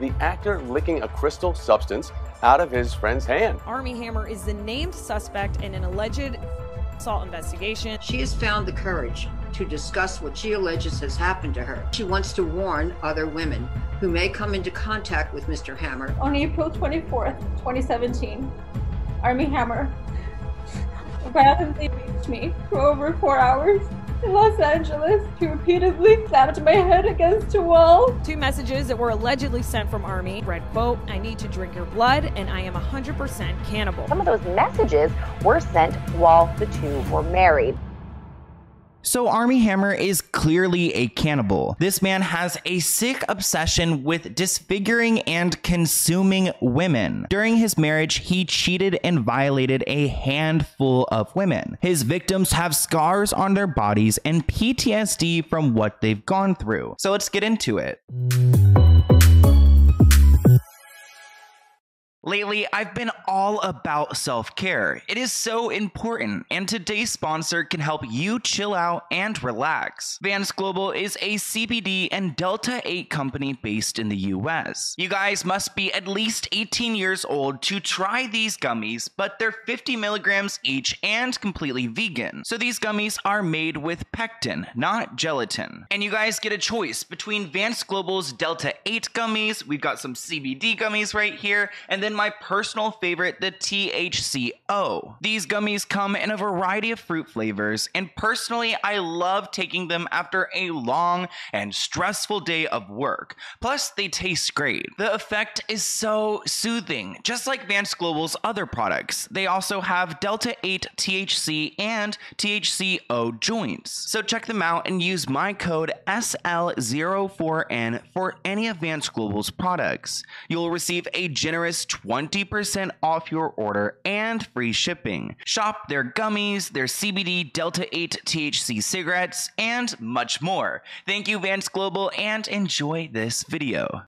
The actor licking a crystal substance out of his friend's hand. Armie Hammer is the named suspect in an alleged assault investigation. She has found the courage to discuss what she alleges has happened to her. She wants to warn other women who may come into contact with Mr. Hammer. On April 24th, 2017, Armie Hammer violently reached me for over four hours in Los Angeles. He repeatedly slapped my head against a wall. Two messages that were allegedly sent from Armie read, quote, I need to drink your blood and I am 100% cannibal. Some of those messages were sent while the two were married. So Armie Hammer is clearly a cannibal. This man has a sick obsession with disfiguring and consuming women. During his marriage, he cheated and violated a handful of women. His victims have scars on their bodies and PTSD from what they've gone through. So let's get into it. Lately, I've been all about self care. It is so important, and today's sponsor can help you chill out and relax. Vance Global is a CBD and Delta 8 company based in the US. You guys must be at least 18 years old to try these gummies, but they're 50 milligrams each and completely vegan. So these gummies are made with pectin, not gelatin. And you guys get a choice between Vance Global's Delta 8 gummies, we've got some CBD gummies right here, and then my personal favorite, the THCO. These gummies come in a variety of fruit flavors, and personally, I love taking them after a long and stressful day of work. Plus, they taste great. The effect is so soothing, just like Vance Global's other products. They also have Delta 8 THC and THCO joints. So check them out and use my code SL04N for any of Vance Global's products. You'll receive a generous 20% off your order and free shipping. Shop their gummies, their CBD Delta 8 THC cigarettes, and much more. Thank you, Vance Global, and enjoy this video.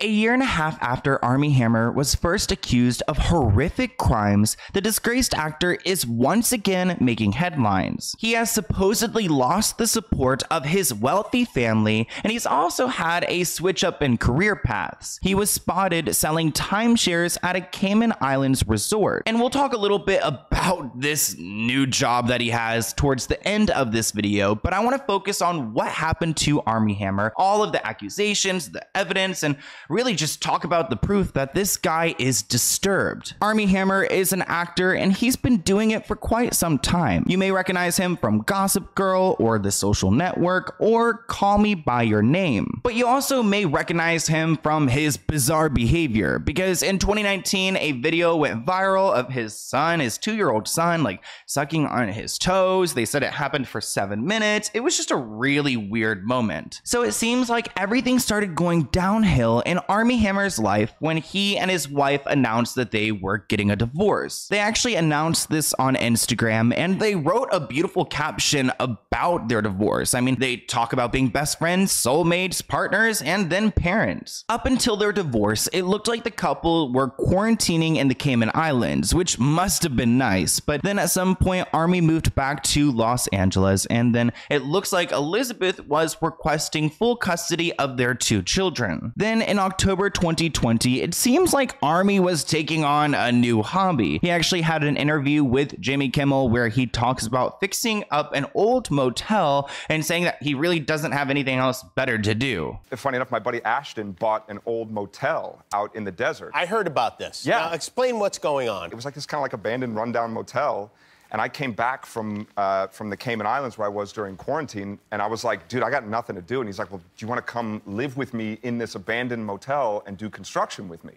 A year and a half after Armie Hammer was first accused of horrific crimes, the disgraced actor is once again making headlines. He has supposedly lost the support of his wealthy family, and he's also had a switch up in career paths. He was spotted selling timeshares at a Cayman Islands resort. And we'll talk a little bit about this new job that he has towards the end of this video, but I want to focus on what happened to Armie Hammer, all of the accusations, the evidence, and really just talk about the proof that this guy is disturbed. Armie Hammer is an actor and he's been doing it for quite some time. You may recognize him from Gossip Girl or The Social Network or Call Me By Your Name. But you also may recognize him from his bizarre behavior because in 2019, a video went viral of his son, his two year old son, like sucking on his toes. They said it happened for seven minutes. It was just a really weird moment. So it seems like everything started going downhill in Armie Hammer's life when he and his wife announced that they were getting a divorce. They actually announced this on Instagram and they wrote a beautiful caption about their divorce. I mean, they talk about being best friends, soulmates, partners, and then parents. Up until their divorce, it looked like the couple were quarantining in the Cayman Islands, which must have been nice. But then at some point, Armie moved back to Los Angeles, and then it looks like Elizabeth was requesting full custody of their two children. Then in October 2020, it seems like Armie was taking on a new hobby. He actually had an interview with Jimmy Kimmel where he talks about fixing up an old motel and saying that he really doesn't have anything else better to do. Funny enough, my buddy Ashton bought an old motel out in the desert. I heard about this. Yeah. Now, explain what's going on. It was like this kind of like abandoned, rundown motel. And I came back from uh, from the Cayman Islands where I was during quarantine, and I was like, "Dude, I got nothing to do." And he's like, "Well, do you want to come live with me in this abandoned motel and do construction with me?"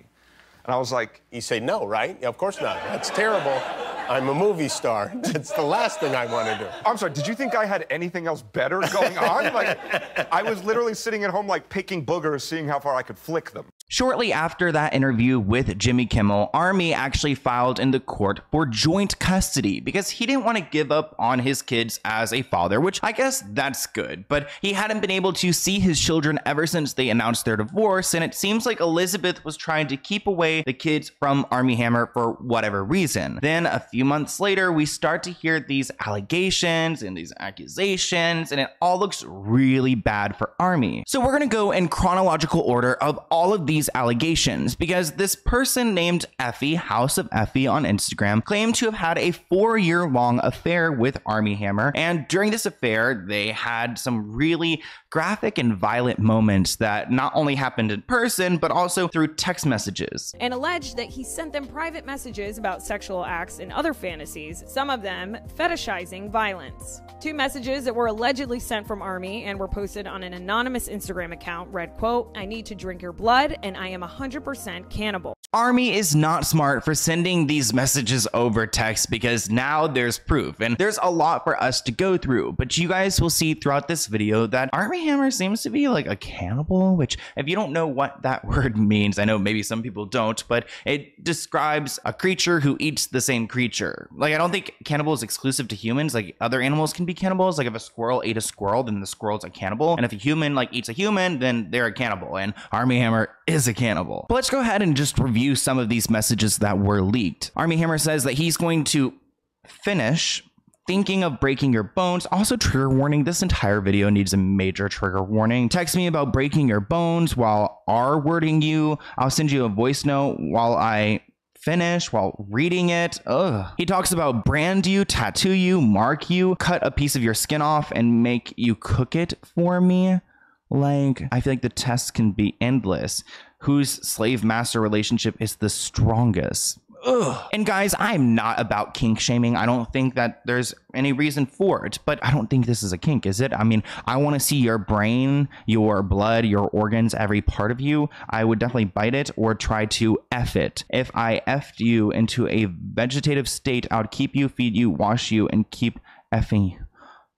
And I was like, You say no, right? Yeah, of course not. That's terrible. I'm a movie star. That's the last thing I want to do. I'm sorry, did you think I had anything else better going on? like, I was literally sitting at home, like, picking boogers, seeing how far I could flick them. Shortly after that interview with Jimmy Kimmel, Armie actually filed in the court for joint custody because he didn't want to give up on his kids as a father, which I guess that's good. But he hadn't been able to see his children ever since they announced their divorce, and it seems like Elizabeth was trying to keep away the kids from Armie Hammer for whatever reason. Then a few months later, we start to hear these allegations and these accusations, and it all looks really bad for Armie. So we're gonna go in chronological order of all of these these allegations because this person named Effie, House of Effie on Instagram, claimed to have had a four year long affair with Armie Hammer. And during this affair, they had some really graphic and violent moments that not only happened in person, but also through text messages. And alleged that he sent them private messages about sexual acts and other fantasies, some of them fetishizing violence. Two messages that were allegedly sent from Armie and were posted on an anonymous Instagram account read, quote, I need to drink your blood and I am 100% cannibal. Armie is not smart for sending these messages over text because now there's proof and there's a lot for us to go through. But you guys will see throughout this video that Armie Hammer seems to be like a cannibal, which if you don't know what that word means, I know maybe some people don't, but it describes a creature who eats the same creature. Like I don't think cannibal is exclusive to humans. Like other animals can be cannibals. Like if a squirrel ate a squirrel, then the squirrel's a cannibal. And if a human like eats a human, then they're a cannibal. And Armie Hammer is a cannibal. But let's go ahead and just review some of these messages that were leaked. Armie Hammer says that he's going to finish thinking of breaking your bones. Also, trigger warning this entire video needs a major trigger warning. Text me about breaking your bones while R wording you. I'll send you a voice note while I finish while reading it. Ugh. He talks about brand you, tattoo you, mark you, cut a piece of your skin off, and make you cook it for me. Like, I feel like the test can be endless. Whose slave master relationship is the strongest? Ugh. And guys, I'm not about kink shaming. I don't think that there's any reason for it, but I don't think this is a kink, is it? I mean, I want to see your brain, your blood, your organs, every part of you. I would definitely bite it or try to F it. If I F'd you into a vegetative state, I would keep you, feed you, wash you, and keep effing you.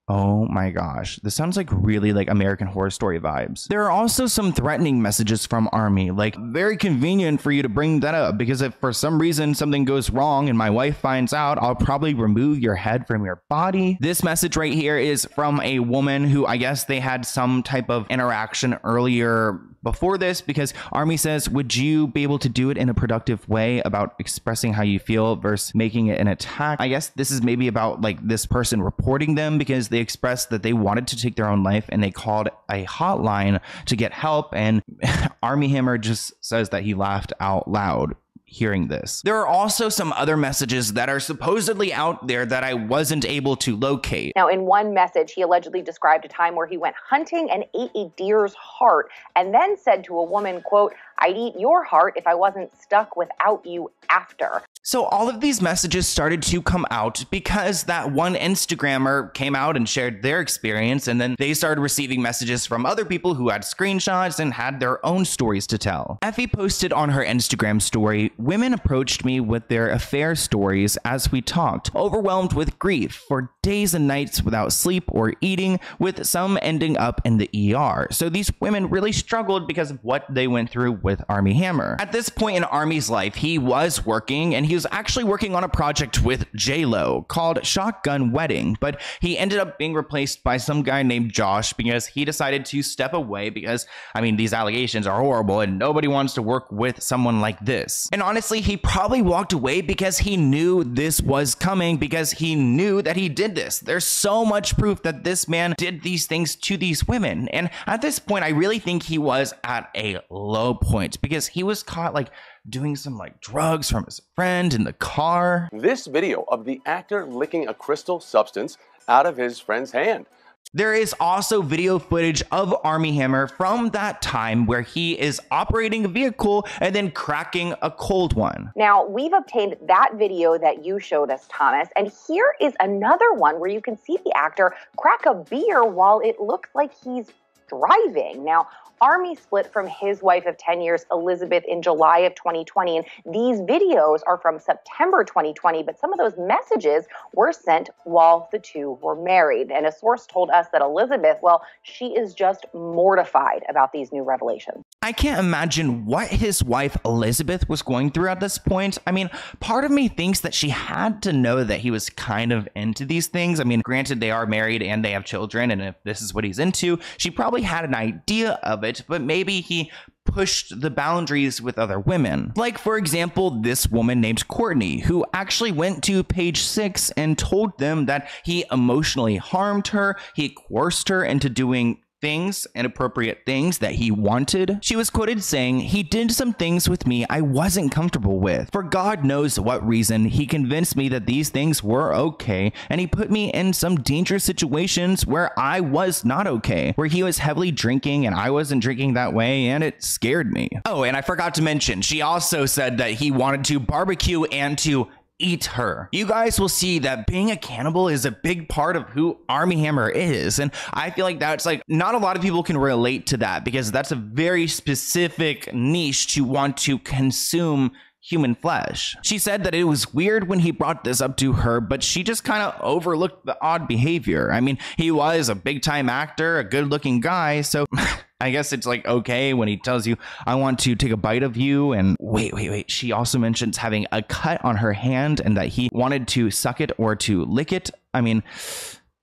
Oh my gosh, this sounds like really like American Horror Story vibes. There are also some threatening messages from Armie, like very convenient for you to bring that up because if for some reason something goes wrong and my wife finds out, I'll probably remove your head from your body. This message right here is from a woman who I guess they had some type of interaction earlier before this because Armie says, Would you be able to do it in a productive way about expressing how you feel versus making it an attack? I guess this is maybe about like this person reporting them because they expressed that they wanted to take their own life and they called a hotline to get help. And Armie Hammer just says that he laughed out loud hearing this. There are also some other messages that are supposedly out there that I wasn't able to locate. Now, in one message, he allegedly described a time where he went hunting and ate a deer's heart and then said to a woman, quote, I'd eat your heart if I wasn't stuck without you after. So all of these messages started to come out because that one Instagrammer came out and shared their experience, and then they started receiving messages from other people who had screenshots and had their own stories to tell. Effie posted on her Instagram story, Women approached me with their affair stories as we talked, overwhelmed with grief for days and nights without sleep or eating, with some ending up in the ER. So these women really struggled because of what they went through with Armie Hammer. At this point in Armie's life, he was working and he was actually working on a project with J-Lo called Shotgun Wedding, but he ended up being replaced by some guy named Josh because he decided to step away because, I mean, these allegations are horrible and nobody wants to work with someone like this. And honestly, he probably walked away because he knew this was coming because he knew that he did this. There's so much proof that this man did these things to these women. And at this point, I really think he was at a low point because he was caught like doing some like drugs from his friend in the car. This video of the actor licking a crystal substance out of his friend's hand. There is also video footage of Armie Hammer from that time where he is operating a vehicle and then cracking a cold one. Now, we've obtained that video that you showed us, Thomas, and here is another one where you can see the actor crack a beer while it looks like he's driving. Now, Armie split from his wife of 10 years, Elizabeth, in July of 2020. And these videos are from September 2020, but some of those messages were sent while the two were married. And a source told us that Elizabeth, well, she is just mortified about these new revelations. I can't imagine what his wife Elizabeth was going through at this point. I mean, part of me thinks that she had to know that he was kind of into these things. I mean, granted, they are married and they have children, and if this is what he's into, she probably had an idea of it, but maybe he pushed the boundaries with other women. Like, for example, this woman named Courtney, who actually went to page six and told them that he emotionally harmed her, he coerced her into doing things, inappropriate things that he wanted. She was quoted saying, He did some things with me I wasn't comfortable with. For God knows what reason, he convinced me that these things were okay, and he put me in some dangerous situations where I was not okay, where he was heavily drinking and I wasn't drinking that way, and it scared me. Oh, and I forgot to mention, she also said that he wanted to barbecue and to eat her. You guys will see that being a cannibal is a big part of who Armie Hammer is. And I feel like that's like not a lot of people can relate to that because that's a very specific niche to want to consume human flesh. She said that it was weird when he brought this up to her, but she just kind of overlooked the odd behavior. I mean, he was a big time actor, a good looking guy, so I guess it's like okay when he tells you, I want to take a bite of you. And wait, wait, wait. She also mentions having a cut on her hand and that he wanted to suck it or to lick it. I mean,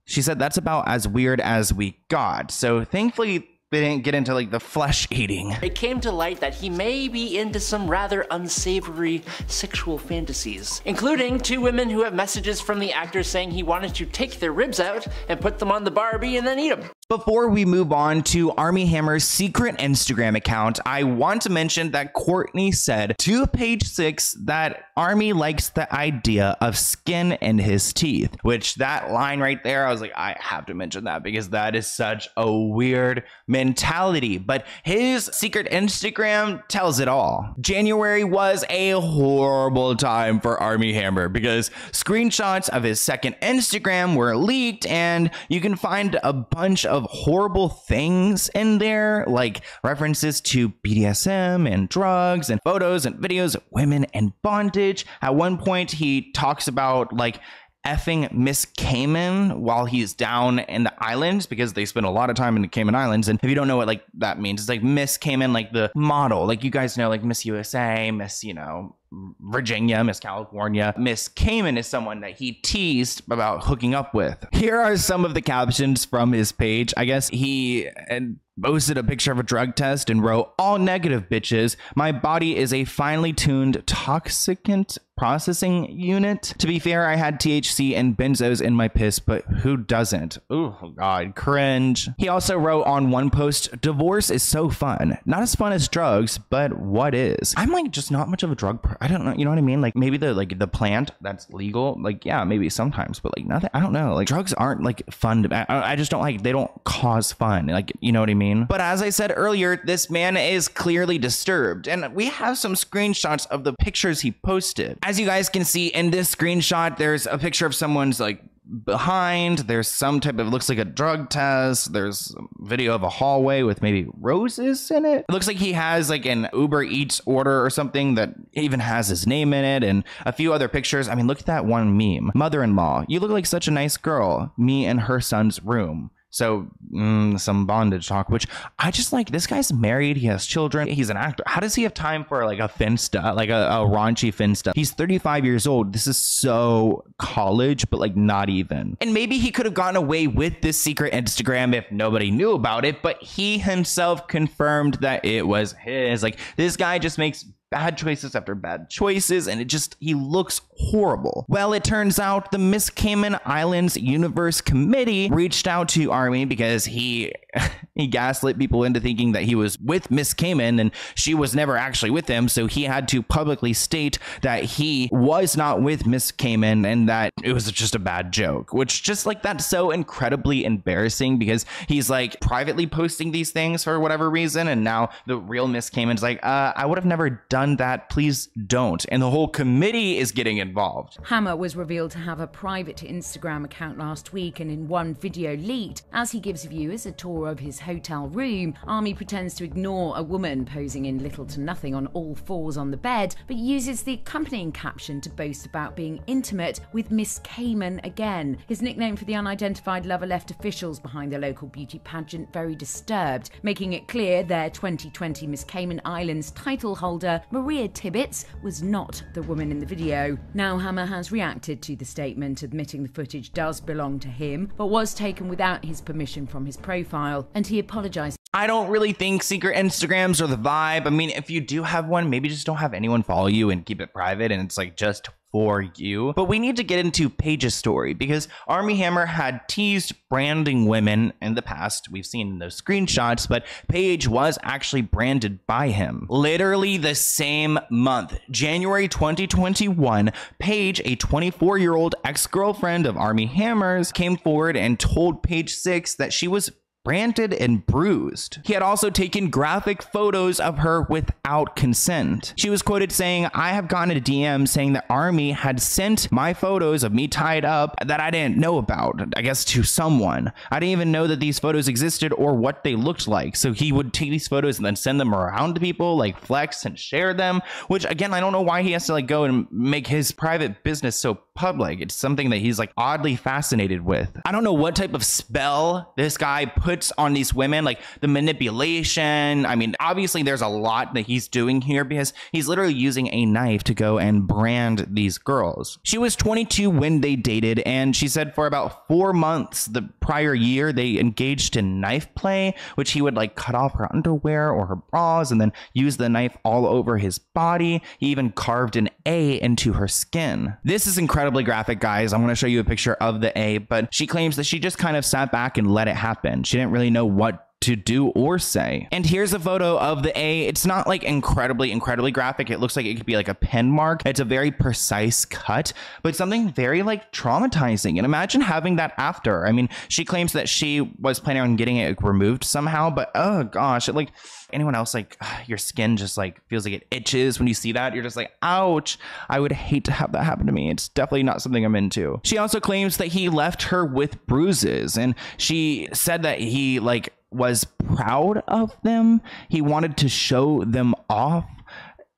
she said that's about as weird as we got. So thankfully, they didn't get into like the flesh eating. It came to light that he may be into some rather unsavory sexual fantasies, including two women who have messages from the actor saying he wanted to take their ribs out and put them on the Barbie and then eat them. Before we move on to Armie Hammer's secret Instagram account, I want to mention that Courtney said to page six that Armie likes the idea of skin in his teeth, which that line right there, I was like, I have to mention that because that is such a weird mentality. But his secret Instagram tells it all. January was a horrible time for Armie Hammer because screenshots of his second Instagram were leaked, and you can find a bunch of horrible things in there, like references to BDSM and drugs and photos and videos of women and bondage. At one point, he talks about like effing Miss Cayman while he's down in the islands because they spend a lot of time in the Cayman Islands. And if you don't know what like that means, it's like Miss Cayman, like the model, like you guys know, like Miss USA, Miss, you know, Virginia, Miss California. Miss Cayman is someone that he teased about hooking up with. Here are some of the captions from his page. I guess he and posted a picture of a drug test and wrote, All negative bitches. My body is a finely tuned toxicant processing unit. To be fair, I had THC and benzos in my piss, but who doesn't? Oh, God, cringe. He also wrote on one post, Divorce is so fun. Not as fun as drugs, but what is? I'm like just not much of a drug. I don't know. You know what I mean? Like maybe the like the plant that's legal. Like yeah, maybe sometimes, but like nothing. I don't know. Like drugs aren't like fun. To, I, I just don't like. They don't cause fun. Like you know what I mean? But as I said earlier, this man is clearly disturbed, and we have some screenshots of the pictures he posted. As you guys can see in this screenshot, there's a picture of someone's like behind. There's some type of looks like a drug test. There's video of a hallway with maybe roses in it. It looks like he has like an uber eats order or something that even has his name in it and a few other pictures. I mean look at that one meme. Mother-in-law you look like such a nice girl. Me and her son's room so mm, some bondage talk, which I just like. This guy's married. He has children. He's an actor. How does he have time for like a finsta, like a, a raunchy finsta? He's 35 years old. This is so college, but like not even. And maybe he could have gotten away with this secret Instagram if nobody knew about it, but he himself confirmed that it was his. Like this guy just makes bad choices after bad choices, and it just, he looks horrible. Well, it turns out the Miss Cayman Islands Universe Committee reached out to Armie because he he gaslit people into thinking that he was with Miss Cayman and she was never actually with him. So he had to publicly state that he was not with Miss Cayman and that it was just a bad joke, which just like that's so incredibly embarrassing because he's like privately posting these things for whatever reason. And now the real Miss Cayman's like, uh, I would have never done that. Please don't. And the whole committee is getting involved. Hammer was revealed to have a private Instagram account last week, and in one video leaked, as he gives viewers a tour of his hotel room, Armie pretends to ignore a woman posing in little to nothing on all fours on the bed, but uses the accompanying caption to boast about being intimate with Miss Cayman again. His nickname for the unidentified lover left officials behind the local beauty pageant very disturbed, making it clear their 2020 Miss Cayman Islands title holder, Maria Tibbets was not the woman in the video. Now Hammer has reacted to the statement, admitting the footage does belong to him, but was taken without his permission from his profile, and he apologised. I don't really think secret Instagrams are the vibe. I mean, if you do have one, maybe just don't have anyone follow you and keep it private and it's like just for you. But we need to get into Paige's story because Armie Hammer had teased branding women in the past. We've seen those screenshots, but Paige was actually branded by him. Literally the same month, January 2021, Paige, a 24 year old ex girlfriend of Armie Hammer's, came forward and told Page Six that she was branded and bruised. He had also taken graphic photos of her without consent. She was quoted saying, I have gotten a DM saying that Armie had sent my photos of me tied up that I didn't know about, I guess to someone. I didn't even know that these photos existed or what they looked like. So he would take these photos and then send them around to people, like flex and share them, which again, I don't know why he has to like go and make his private business so public. It's something that he's like oddly fascinated with. I don't know what type of spell this guy put puts on these women, like the manipulation. I mean, obviously, there's a lot that he's doing here because he's literally using a knife to go and brand these girls. She was 22 when they dated, and she said for about four months the prior year, they engaged in knife play, which he would like cut off her underwear or her bras and then use the knife all over his body. He even carved an A into her skin. This is incredibly graphic, guys. I'm going to show you a picture of the A, but she claims that she just kind of sat back and let it happen. She didn't really know what to do or say. And here's a photo of the A. It's not like incredibly, incredibly graphic. It looks like it could be like a pen mark. It's a very precise cut, but something very like traumatizing. And imagine having that after. I mean, she claims that she was planning on getting it removed somehow, but oh gosh, it like anyone else like your skin just like feels like it itches when you see that you're just like ouch i would hate to have that happen to me it's definitely not something i'm into she also claims that he left her with bruises and she said that he like was proud of them. He wanted to show them off.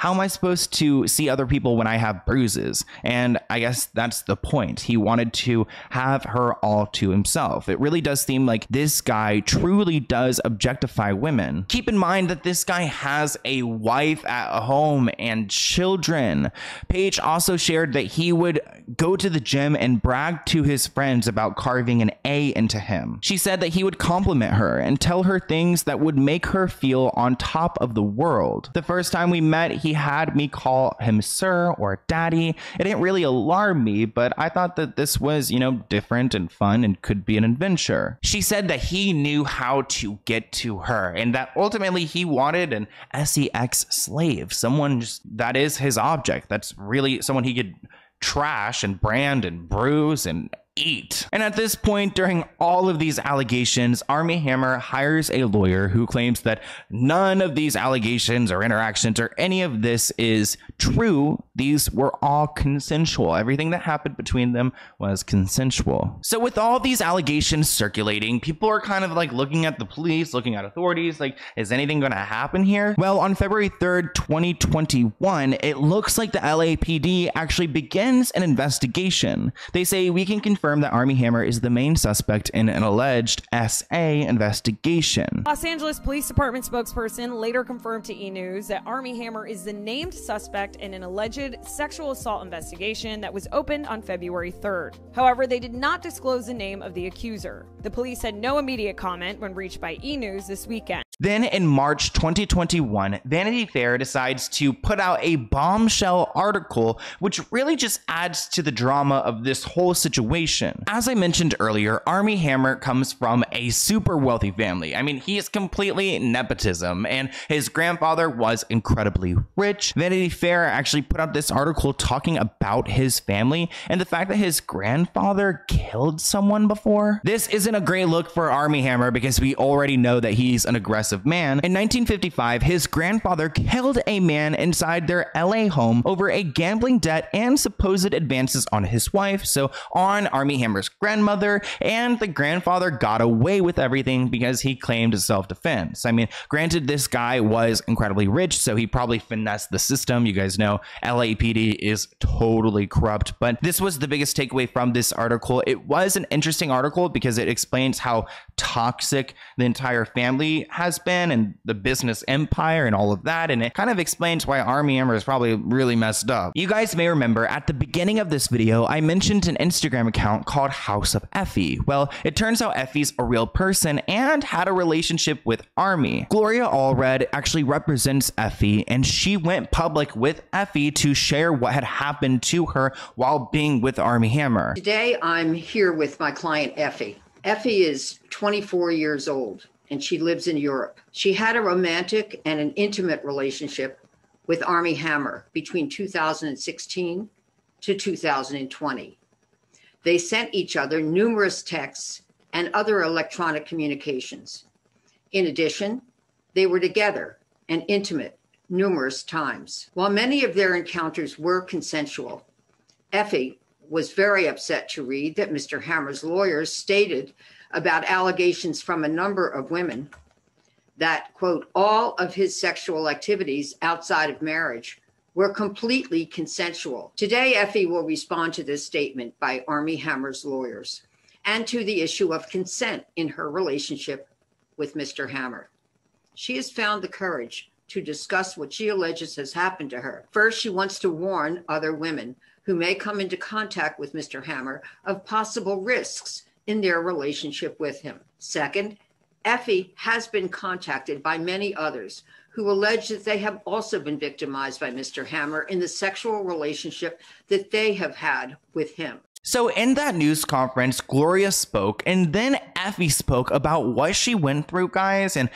How am I supposed to see other people when I have bruises? And I guess that's the point. He wanted to have her all to himself. It really does seem like this guy truly does objectify women. Keep in mind that this guy has a wife at home and children. Paige also shared that he would go to the gym and brag to his friends about carving an A into him. She said that he would compliment her and tell her things that would make her feel on top of the world. The first time we met, he had me call him sir or daddy. It didn't really alarm me, but I thought that this was, you know, different and fun and could be an adventure. She said that he knew how to get to her and that ultimately he wanted an sex slave, someone just, that is his object. That's really someone he could trash and brand and bruise and eat. And at this point, during all of these allegations, Armie Hammer hires a lawyer who claims that none of these allegations or interactions or any of this is true. These were all consensual. Everything that happened between them was consensual. So, with all these allegations circulating, people are kind of like looking at the police, looking at authorities, like, is anything going to happen here? Well, on February 3rd, 2021, it looks like the LAPD actually begins an investigation. They say we can confirm that Armie Hammer is the main suspect in an alleged SA investigation. Los Angeles Police Department spokesperson later confirmed to E! News that Armie Hammer is the named suspect in an alleged sexual assault investigation that was opened on February 3rd. However, they did not disclose the name of the accuser. The police had no immediate comment when reached by E! News this weekend. Then in March 2021, Vanity Fair decides to put out a bombshell article, which really just adds to the drama of this whole situation. As I mentioned earlier, Armie Hammer comes from a super wealthy family. I mean, he is completely nepotism, and his grandfather was incredibly rich. Vanity Fair actually put out this article talking about his family and the fact that his grandfather killed someone before. This isn't a great look for Armie Hammer because we already know that he's an aggressive aggressive man, in 1955, his grandfather killed a man inside their LA home over a gambling debt and supposed advances on his wife, so on Armie Hammer's grandmother, and the grandfather got away with everything because he claimed self defense. I mean, granted, this guy was incredibly rich, so he probably finessed the system. You guys know LAPD is totally corrupt, but this was the biggest takeaway from this article. It was an interesting article because it explains how toxic the entire family has been and the business empire and all of that. And it kind of explains why Armie Hammer is probably really messed up. You guys may remember at the beginning of this video, I mentioned an Instagram account called House of Effie. Well, it turns out Effie's a real person and had a relationship with Armie. Gloria Allred actually represents Effie, and she went public with Effie to share what had happened to her while being with Armie Hammer. Today, I'm here with my client, Effie. Effie is 24 years old and she lives in Europe. She had a romantic and an intimate relationship with Armie Hammer between 2016 to 2020. They sent each other numerous texts and other electronic communications. In addition, they were together and intimate numerous times. While many of their encounters were consensual, Effie was very upset to read that Mr. Hammer's lawyers stated about allegations from a number of women that, quote, all of his sexual activities outside of marriage were completely consensual. Today, Effie will respond to this statement by Armie Hammer's lawyers and to the issue of consent in her relationship with Mr. Hammer. She has found the courage to discuss what she alleges has happened to her. First, she wants to warn other women who may come into contact with Mr. Hammer of possible risks in their relationship with him. Second, Effie has been contacted by many others who allege that they have also been victimized by Mr. Hammer in the sexual relationship that they have had with him. So, in that news conference, Gloria spoke, and then Effie spoke about what she went through, guys. And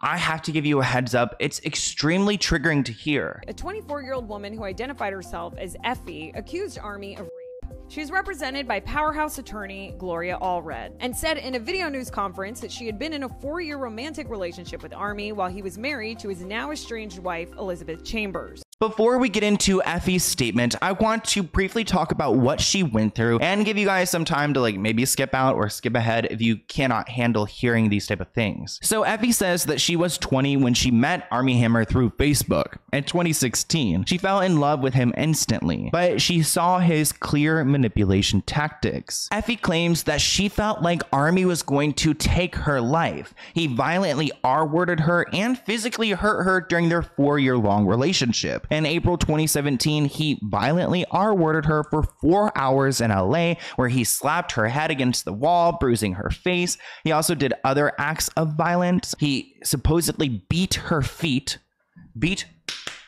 I have to give you a heads up, it's extremely triggering to hear. A 24 year old woman who identified herself as Effie accused Armie of She's represented by powerhouse attorney Gloria Allred and said in a video news conference that she had been in a four year romantic relationship with Armie while he was married to his now estranged wife, Elizabeth Chambers. Before we get into Effie's statement, I want to briefly talk about what she went through and give you guys some time to like maybe skip out or skip ahead if you cannot handle hearing these type of things. So Effie says that she was 20 when she met Armie Hammer through Facebook. In 2016, she fell in love with him instantly, but she saw his clear manipulation tactics. Effie claims that she felt like Armie was going to take her life. He violently R-worded her and physically hurt her during their four-year-long relationship. In April 2017, he violently R worded her for four hours in LA, where he slapped her head against the wall, bruising her face. He also did other acts of violence. He supposedly beat her feet, beat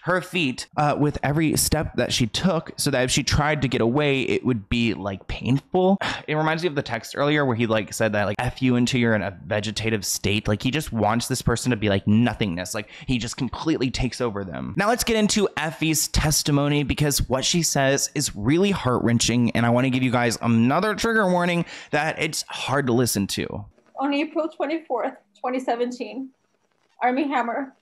her feet uh, with every step that she took so that if she tried to get away, it would be like painful. It reminds me of the text earlier where he like said that like F you until you're in a vegetative state. Like he just wants this person to be like nothingness. Like he just completely takes over them. Now let's get into Effie's testimony because what she says is really heart wrenching. And I want to give you guys another trigger warning that it's hard to listen to. On April 24th, 2017, Armie Hammer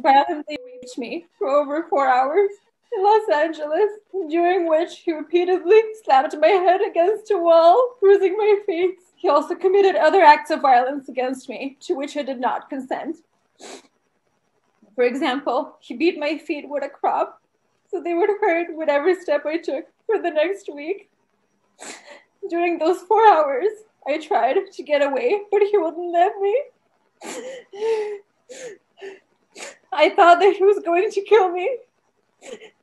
violently raped me for over four hours in Los Angeles, during which he repeatedly slapped my head against a wall, bruising my face. He also committed other acts of violence against me, to which I did not consent. For example, he beat my feet with a crop, so they would hurt with every step I took for the next week. During those four hours, I tried to get away, but he wouldn't let me. I thought that he was going to kill me.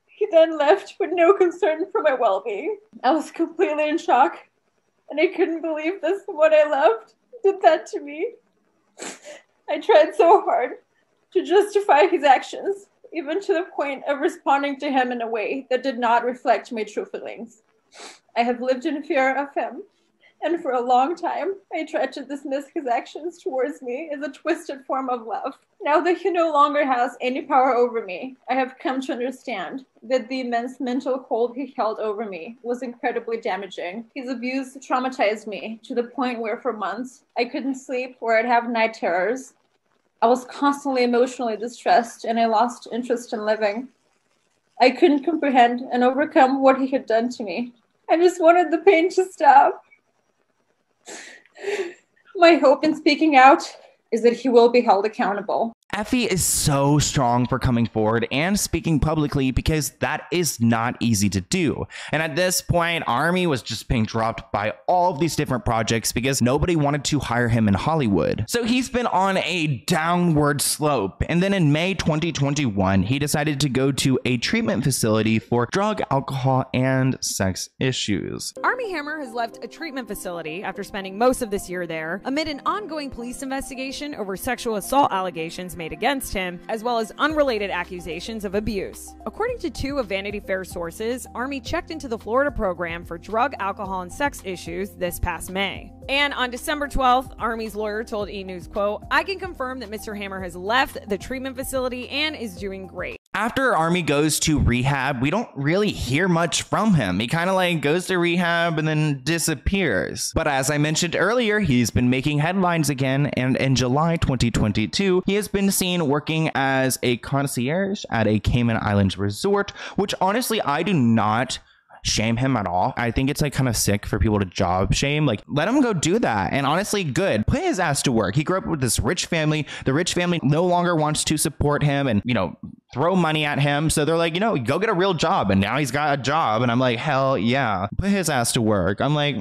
He then left with no concern for my well being. I was completely in shock, and I couldn't believe this when I left did that to me. I tried so hard to justify his actions, even to the point of responding to him in a way that did not reflect my true feelings. I have lived in fear of him and for a long time, I tried to dismiss his actions towards me as a twisted form of love. Now that he no longer has any power over me, I have come to understand that the immense mental hold he held over me was incredibly damaging. His abuse traumatized me to the point where for months I couldn't sleep or I'd have night terrors. I was constantly emotionally distressed and I lost interest in living. I couldn't comprehend and overcome what he had done to me. I just wanted the pain to stop. My hope in speaking out is that he will be held accountable. Effie is so strong for coming forward and speaking publicly because that is not easy to do. And at this point, Armie was just being dropped by all of these different projects because nobody wanted to hire him in Hollywood. So he's been on a downward slope. And then in May 2021, he decided to go to a treatment facility for drug, alcohol, and sex issues. Armie Hammer has left a treatment facility after spending most of this year there amid an ongoing police investigation over sexual assault allegations made against him, as well as unrelated accusations of abuse. According to two of Vanity Fair sources, Armie checked into the Florida program for drug, alcohol, and sex issues this past May. And on December 12th, Armie's lawyer told E! News, quote, I can confirm that Mr. Hammer has left the treatment facility and is doing great. After Armie goes to rehab, we don't really hear much from him. He kind of like goes to rehab and then disappears. But as I mentioned earlier, he's been making headlines again, and in July 2022, he has been seen working as a concierge at a Cayman Islands resort, which honestly, I do not shame him at all. I think it's like kind of sick for people to job shame. Like, let him go do that. And honestly, good. Put his ass to work. He grew up with this rich family. The rich family no longer wants to support him and, you know, throw money at him. So they're like, you know, go get a real job. And now he's got a job. And I'm like, hell yeah. Put his ass to work. I'm like,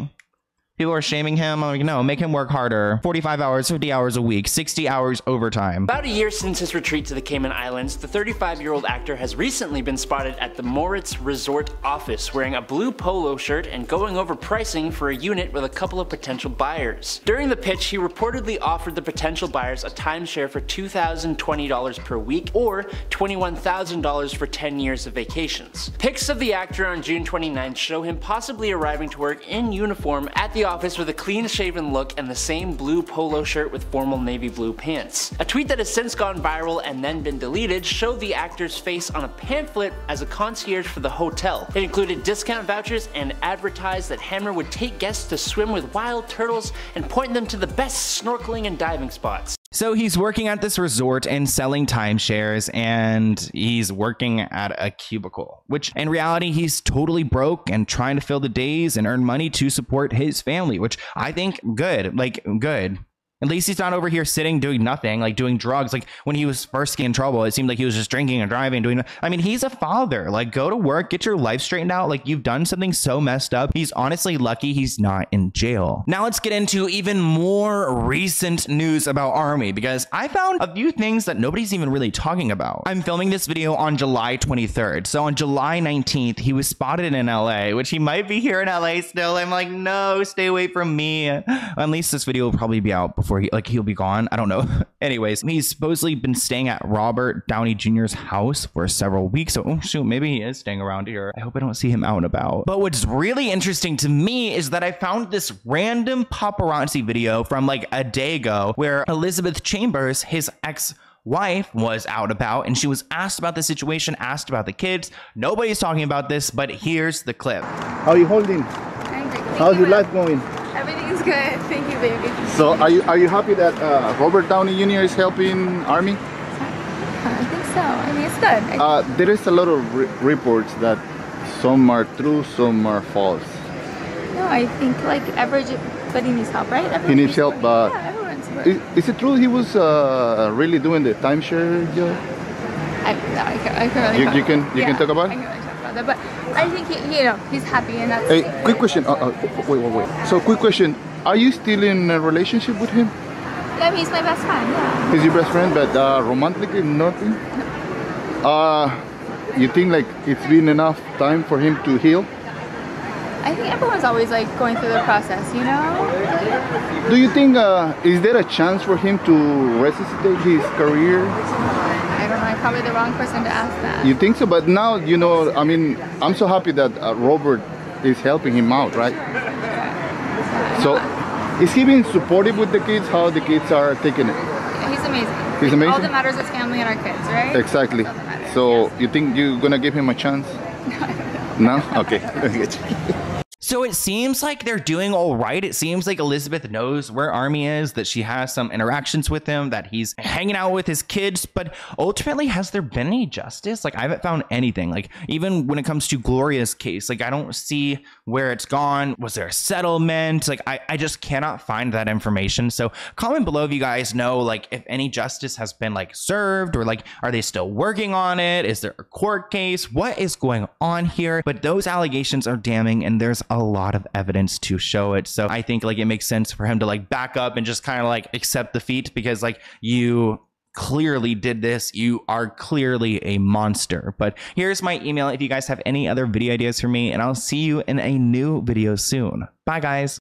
People are shaming him. I'm like, no, make him work harder. 45 hours, 50 hours a week, 60 hours overtime. About a year since his retreat to the Cayman Islands, the 35 year old actor has recently been spotted at the Morritt's Resort office wearing a blue polo shirt and going over pricing for a unit with a couple of potential buyers. During the pitch, he reportedly offered the potential buyers a timeshare for $2,020 per week or $21,000 for 10 years of vacations. Pics of the actor on June 29th show him possibly arriving to work in uniform at the office with a clean shaven look and the same blue polo shirt with formal navy blue pants. A tweet that has since gone viral and then been deleted showed the actor's face on a pamphlet as a concierge for the hotel. It included discount vouchers and advertised that Hammer would take guests to swim with wild turtles and point them to the best snorkeling and diving spots. So he's working at this resort and selling timeshares, and he's working at a cubicle, which in reality, he's totally broke and trying to fill the days and earn money to support his family, which I think good, like good. At least he's not over here sitting doing nothing, like doing drugs. Like when he was first in trouble, it seemed like he was just drinking and driving, doing. I mean, he's a father. Like, go to work, get your life straightened out. Like, you've done something so messed up. He's honestly lucky he's not in jail. Now, let's get into even more recent news about Armie because I found a few things that nobody's even really talking about. I'm filming this video on July 23rd. So on July 19th, he was spotted in LA, which he might be here in LA still. I'm like, no, stay away from me. At least this video will probably be out before he like he'll be gone. I don't know. Anyways, he's supposedly been staying at Robert Downey Jr.'s house for several weeks. So oh, shoot, maybe he is staying around here. I hope I don't see him out and about. But what's really interesting to me is that I found this random paparazzi video from like a day ago where Elizabeth Chambers, his ex wife was out about and she was asked about the situation, asked about the kids. Nobody's talking about this, but here's the clip. How are you holding? How's your life going? Good. Thank you, baby. So are you are you happy that uh, Robert Downey Jr. is helping Armie? I think so. I mean, it's good. Uh, there is a lot of re reports that some are true, some are false. no, I think like everybody needs help, right? He Everyone needs help, but Yeah, is, is it true he was uh, really doing the timeshare job? I, no, I, can, I can really You- talk you can- about- you can talk about it? I can really talk about that, but I think he, you know, he's happy and that's. Hey, quick question. Uh, uh, wait, wait, wait. So, quick question. Are you still in a relationship with him? Yeah, he's my best friend. Yeah. He's your best friend, but uh, romantically, nothing. Uh, you think like it's been enough time for him to heal? I think everyone's always like going through the process, you know. Do you think uh, is there a chance for him to resuscitate his career? I don't know. I'm probably the wrong person to ask that. You think so? But now you know. I mean, I'm so happy that uh, Robert is helping him out, right? So, is he being supportive with the kids? How the kids are taking it? He's amazing. He's amazing. All that matters is family and our kids, right? Exactly. So you think you're gonna give him a chance? No. Okay. So it seems like they're doing all right. It seems like Elizabeth knows where Armie is, that she has some interactions with him, that he's hanging out with his kids. But ultimately, has there been any justice? Like, I haven't found anything. Like, even when it comes to Gloria's case, like, I don't see where it's gone. Was there a settlement? Like, I, I just cannot find that information. So comment below if you guys know, like, if any justice has been, like, served or, like, are they still working on it? Is there a court case? What is going on here? But those allegations are damning, and there's a lot of evidence to show it. So I think like it makes sense for him to like back up and just kind of like accept the because like you clearly did this. You are clearly a monster. But here's my email if you guys have any other video ideas for me, and I'll see you in a new video soon. Bye, guys.